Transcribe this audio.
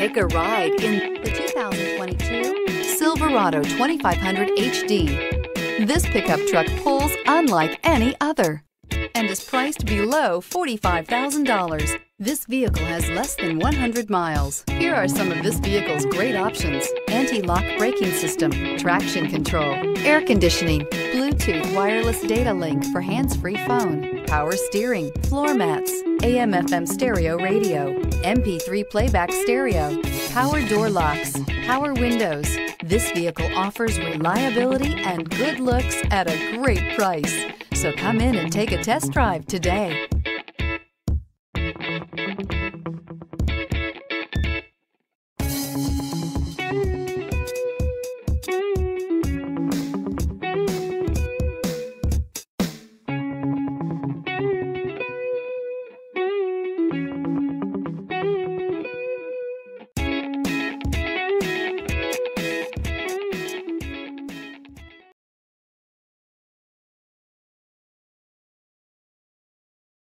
Take a ride in the 2022 Silverado 2500 HD. This pickup truck pulls unlike any other and is priced below $45,000. This vehicle has less than 100 miles. Here are some of this vehicle's great options. Anti-lock braking system, traction control, air conditioning, Bluetooth wireless data link for hands-free phone, power steering, floor mats, AM FM stereo radio, MP3 playback stereo, power door locks, power windows. This vehicle offers reliability and good looks at a great price. So come in and take a test drive today.